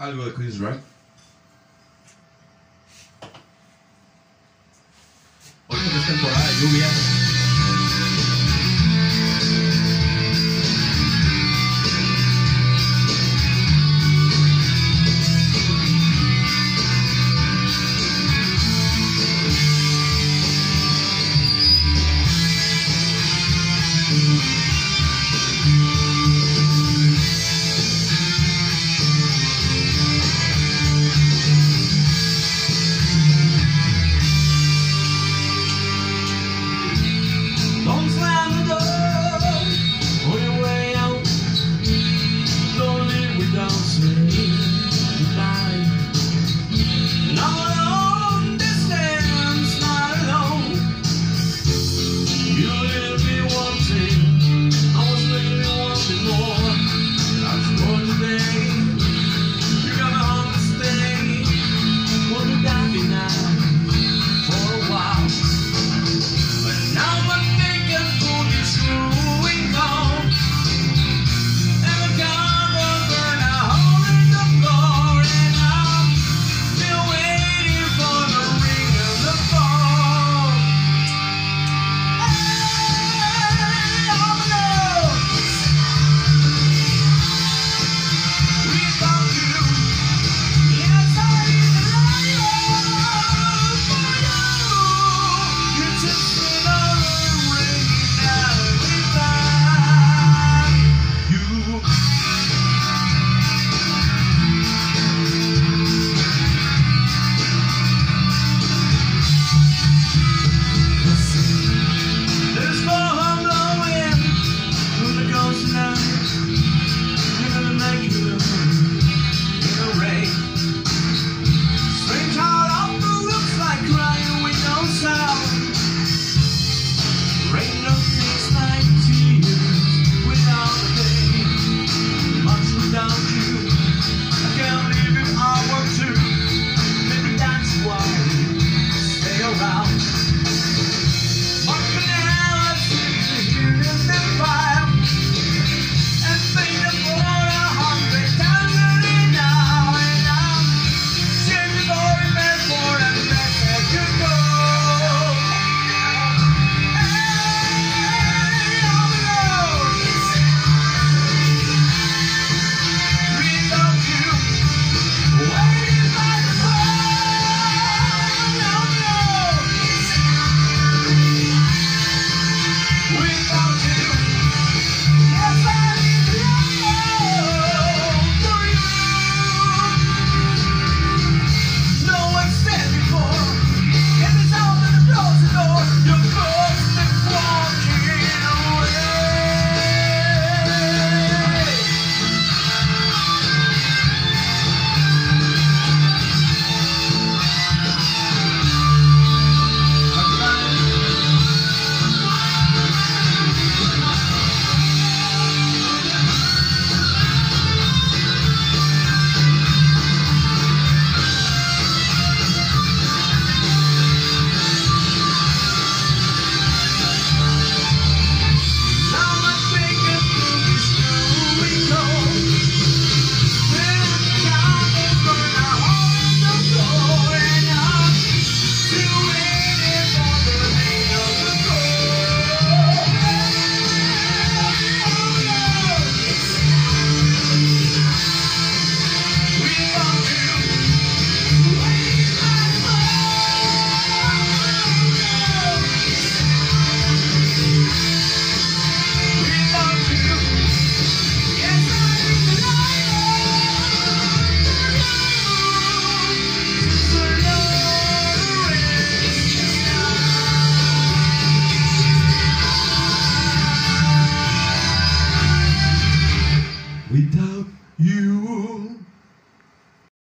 I'll Oliver Queen's right.